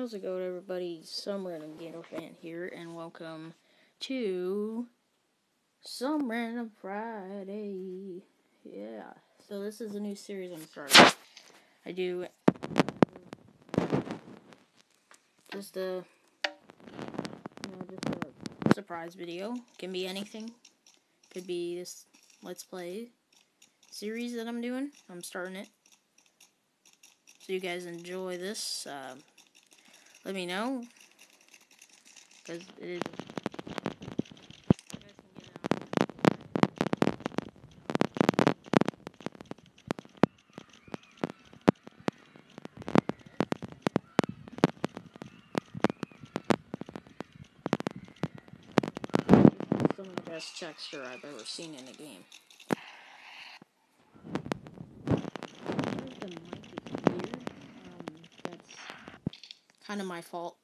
How's it going, everybody? Some random Gator fan here, and welcome to Some Random Friday. Yeah, so this is a new series I'm starting. I do just a, you know, just a surprise video. Can be anything. Could be this Let's Play series that I'm doing. I'm starting it. So you guys enjoy this. Um, let me know because it is. Some of the best texture I've ever seen in a game. The mic is weird. Um, that's kind of my fault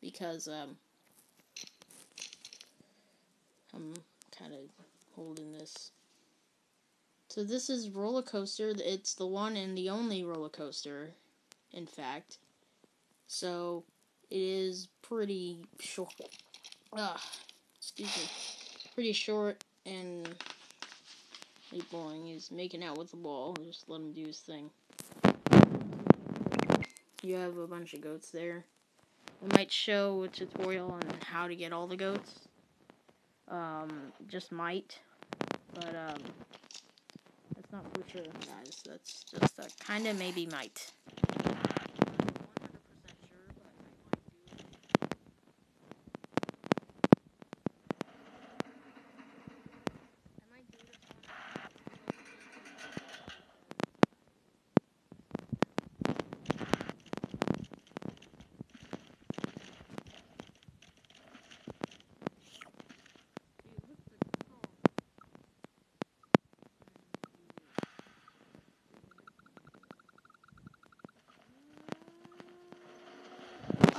because um, I'm kind of holding this. So this is roller coaster. It's the one and the only roller coaster, in fact. So it is pretty short. Ah, excuse me. Pretty short and pretty boring. He's making out with the ball. Just let him do his thing. You have a bunch of goats there. I might show a tutorial on how to get all the goats. Um, just might. But, um, that's not for sure, guys. That's just a kind of maybe might.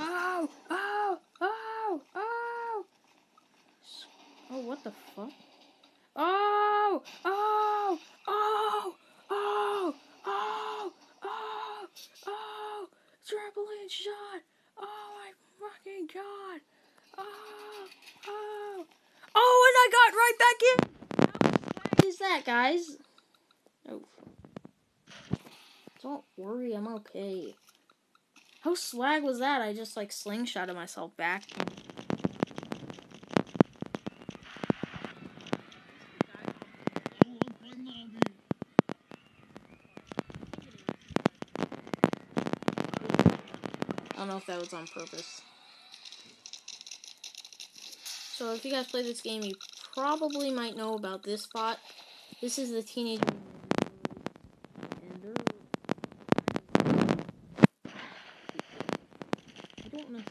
Oh! Oh! Oh! Oh! Oh, the fuck? Oh! Oh! Oh! Oh! Oh! Oh! Oh! Trampoline shot! Oh my fucking god! Oh! Oh! Oh, and I got right back in! How swag is that, guys? Oh. Don't worry, I'm okay. How swag was that? I just like slingshotted myself back. Don't know if that was on purpose. So if you guys play this game, you probably might know about this spot. This is the teenage. And I don't know.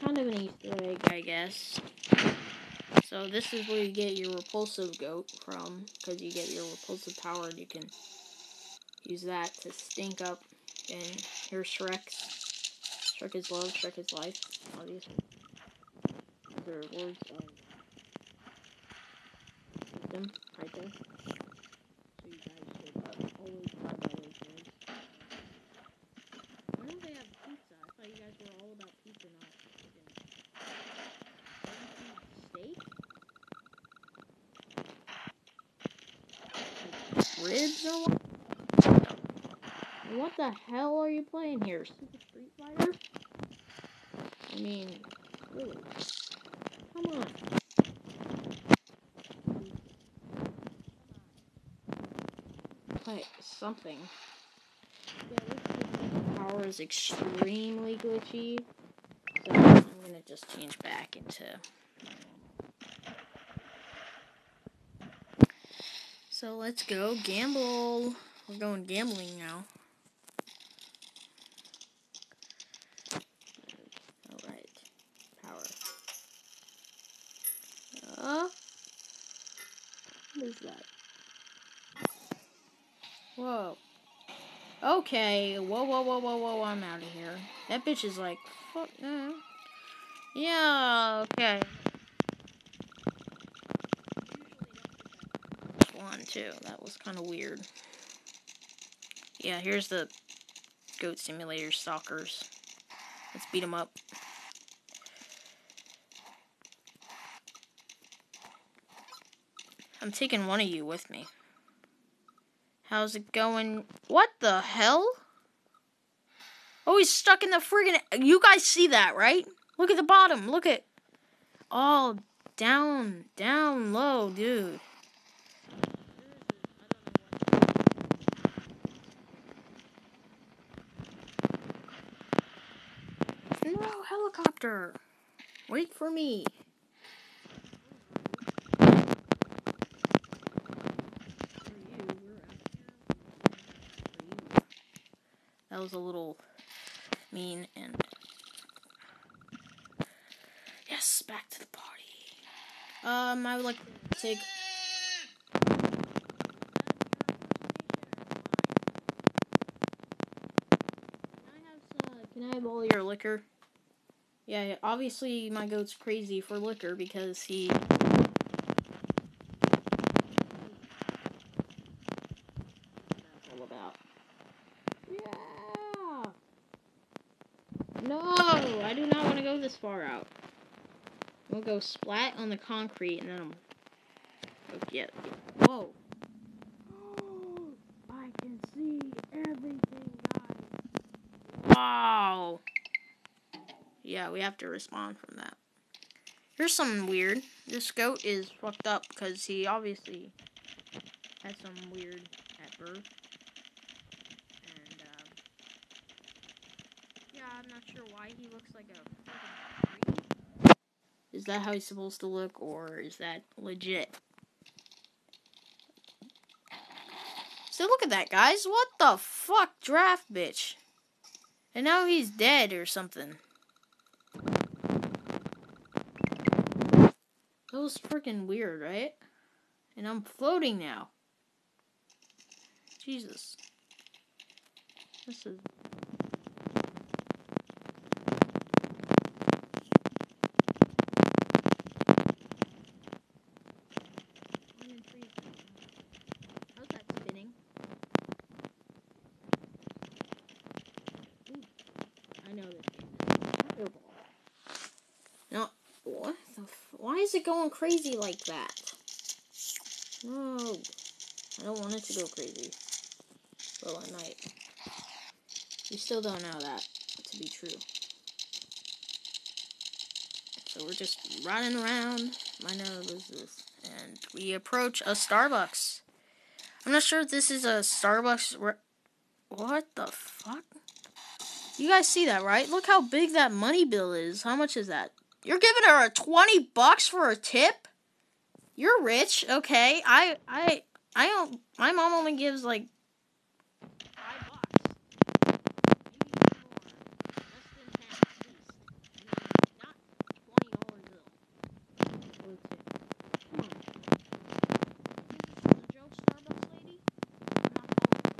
Kind of an Easter egg, I guess. So this is where you get your repulsive goat from, because you get your repulsive power, and you can use that to stink up. And here's Shrek's. Shrek is love, Shrek is life, obviously. Those are words of wisdom, right there. So you guys should uh, always buy by those words. Why don't they have pizza? I thought you guys were all about pizza, not chicken. Steak? Ribs or what? What the hell are you playing here? Super Street Fighter? I mean, really? Come on. Play something. Yeah, this power is extremely glitchy. So I'm gonna just change back into. So let's go gamble. We're going gambling now. Alright. Power. Uh, what is that? Whoa. Okay. Whoa, whoa, whoa, whoa, whoa. I'm out of here. That bitch is like, fuck. Uh. Yeah, okay. One, two. That was kind of weird. Yeah, here's the Goat Simulator stalkers. Let's beat them up. I'm taking one of you with me. How's it going? What the hell? Oh, he's stuck in the friggin'. You guys see that, right? Look at the bottom. Look at. All down, down low, dude. No, helicopter. Wait for me. Was a little mean and yes, back to the party. Um, I would like to take. Can I have all your liquor? Yeah, obviously my goat's crazy for liquor because he. All about. Yeah. No, I do not want to go this far out. We'll go splat on the concrete and then I'm. Oh, yeah. Whoa. I can see everything, guys. Wow. Yeah, we have to respawn from that. Here's something weird. This goat is fucked up because he obviously had some weird at birth. And, um, yeah, I'm not sure why he looks like a. Is that how he's supposed to look, or is that legit? So look at that, guys. What the fuck, draft bitch? And now he's dead or something. That was freaking weird, right? And I'm floating now. Jesus. This is. How's that spinning? Ooh, I know this game. No, what the? F- Why is it going crazy like that? No, I don't want it to go crazy. Well, I might. We still don't know that to be true. So we're just running around. My nose is this, and we approach a Starbucks. I'm not sure if this is a Starbucks. What the fuck? You guys see that, right? Look how big that money bill is. How much is that? You're giving her a 20 bucks for a tip? You're rich, okay? I I I don't my mom only gives like 5 bucks. Maybe more. Less than 10 at least. I mean, not 20 dollar bill. For a tip. Come on. Is this a joke, Starbucks lady? I'm not following.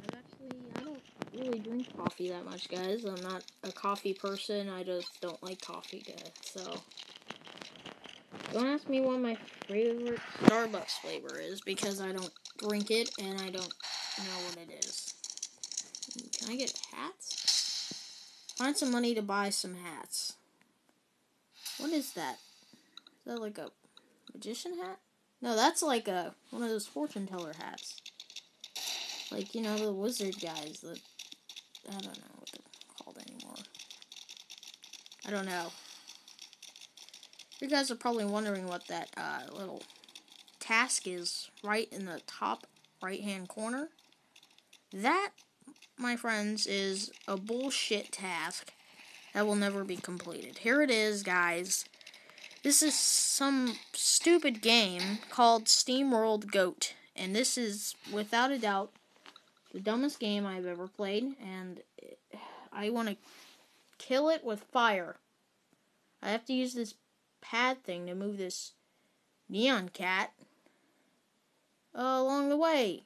I actually I don't really drink coffee that much, guys. I'm not a coffee person. I just don't like coffee, guys. So don't ask me what my favorite Starbucks flavor is because I don't drink it and I don't know what it is. Can I get hats? Find some money to buy some hats. What is that? Is that like a magician hat? No, that's like a one of those fortune teller hats. Like, you know, the wizard guys that I don't know what they're called anymore. I don't know. You guys are probably wondering what that uh, little task is right in the top right hand corner. That, my friends, is a bullshit task that will never be completed. Here it is, guys. This is some stupid game called SteamWorld Goat. And this is, without a doubt, the dumbest game I've ever played. And I want to kill it with fire. I have to use this pad thing to move this neon cat uh, along the way.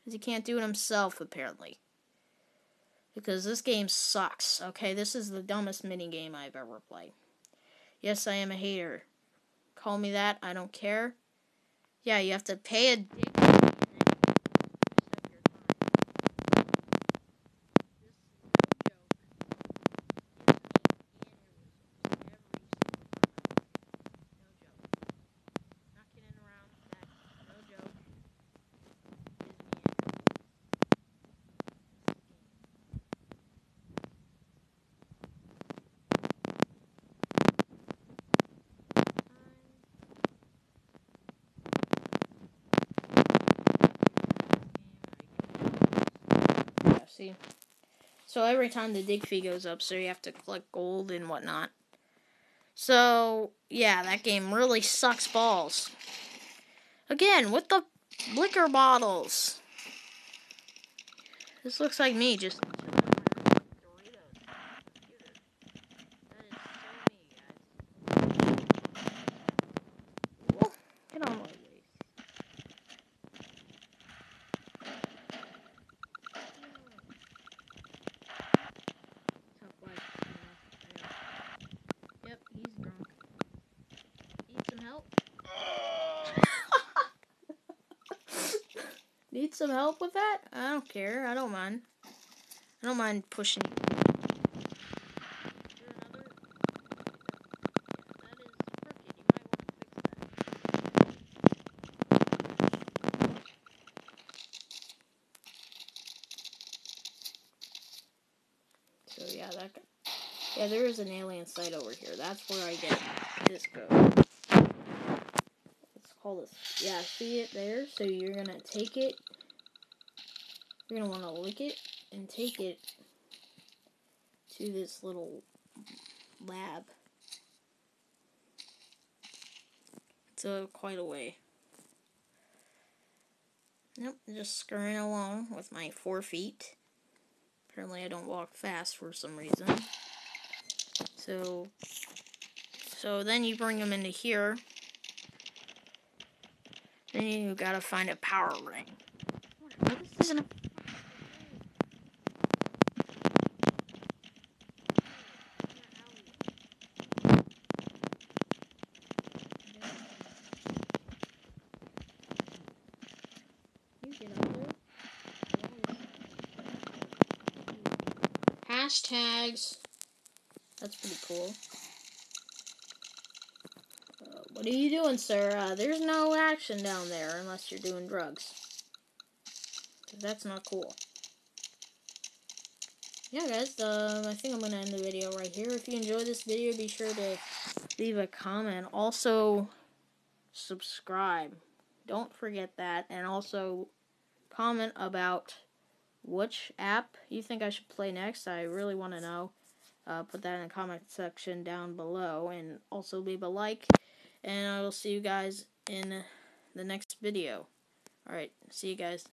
Because he can't do it himself, apparently. Because this game sucks, okay? This is the dumbest mini game I've ever played. Yes, I am a hater. Call me that. I don't care. Yeah, you have to pay a see. So every time the dig fee goes up, so you have to collect gold and whatnot. So, yeah, that game really sucks balls. Again, with the liquor bottles. This looks like me just Need some help with that? I don't care. I don't mind. I don't mind pushing. So yeah, that yeah, there is an alien site over here. That's where I get this code call this? Yeah, see it there? So you're going to take it. You're going to want to lick it and take it to this little lab. It's uh, quite a way. Nope, just scurrying along with my four feet. Apparently I don't walk fast for some reason. So, so then you bring them into here. Then you gotta find a power ring. This Hashtags. That's pretty cool. What are you doing, sir? Uh, there's no action down there unless you're doing drugs. That's not cool. Yeah, guys, um, I think I'm going to end the video right here. If you enjoyed this video, be sure to leave a comment. Also, subscribe. Don't forget that. And also, comment about which app you think I should play next. I really want to know. Uh, put that in the comment section down below. And also leave a like and I will see you guys in the next video. Alright, see you guys.